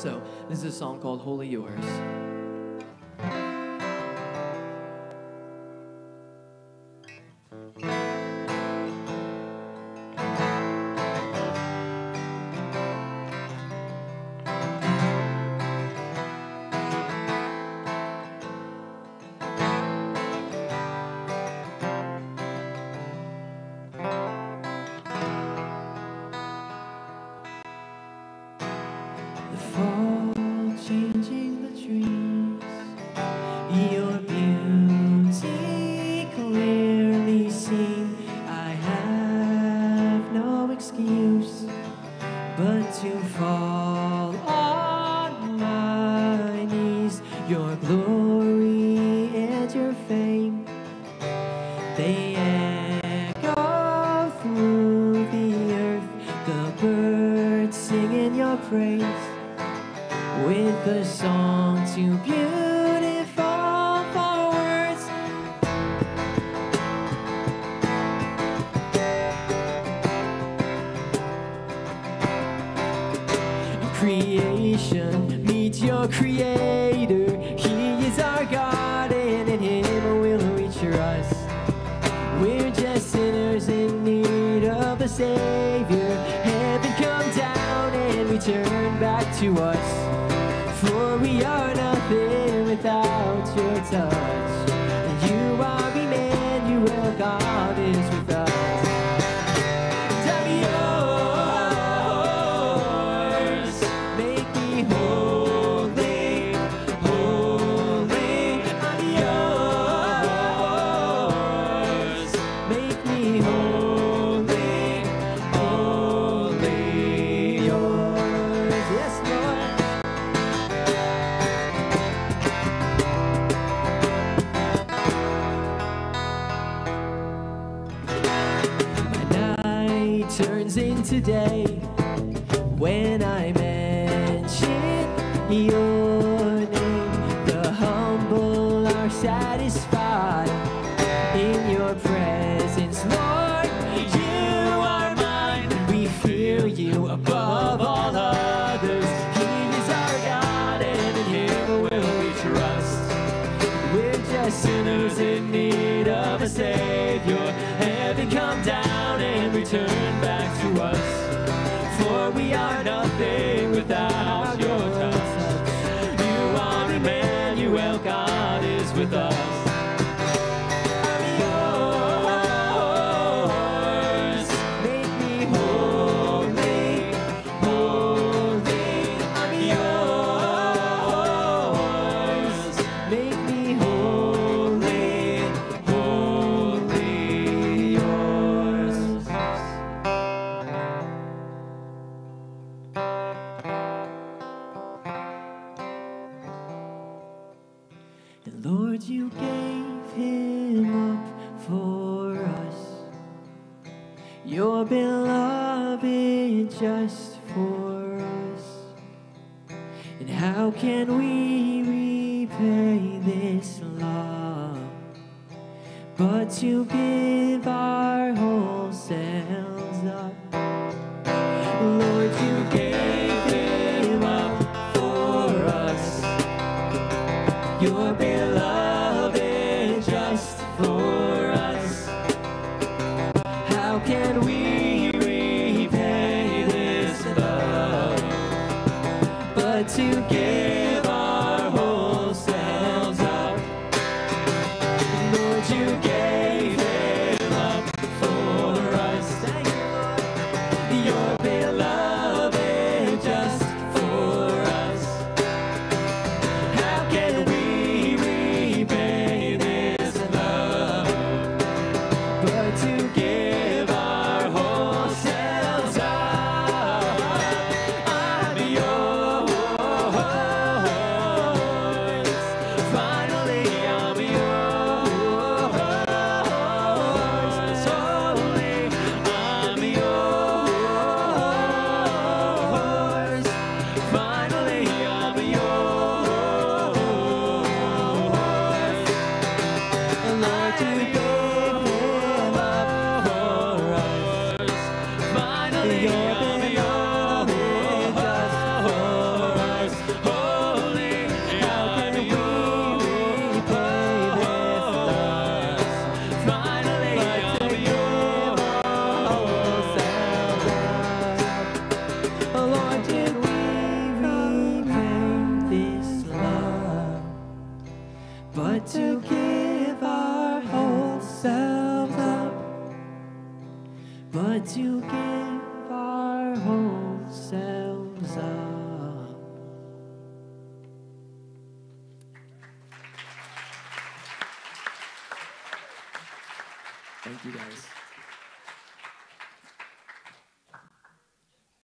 So this is a song called Wholly Yours. But to fall on my knees. Your glory and your fame, they echo through the earth. The birds sing in your praise with a song too beautiful Creation meets your creator. He is our God, and in Him we'll we trust. We're just sinners in need of a Savior. Heaven come down and we turn back to us. For we are nothing without your touch. Night turns into day when I mention your name. The humble are satisfied in your presence, Lord. You are mine. We fear you above all others. He is our God, and in Him will we trust. We're just sinners in need of a Savior. Lord, you gave him up for us. Your beloved just for us. And how can we repay this love but to give our whole selves up? Lord, you gave to give our whole selves up. Thank you guys.